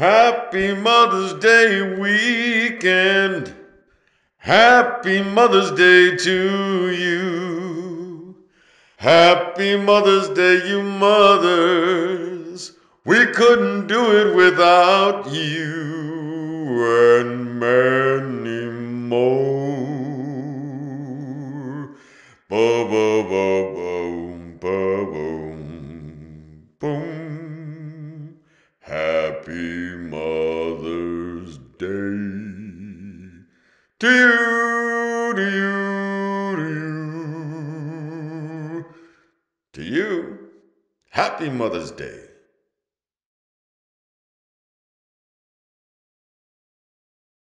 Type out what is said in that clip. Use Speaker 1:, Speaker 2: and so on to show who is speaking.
Speaker 1: Happy Mother's Day weekend. Happy Mother's Day to you. Happy Mother's Day, you mothers. We couldn't do it without you and many more. Ba ba ba boom, ba Happy Mother's Day to you, to you, to you. To you, Happy Mother's Day.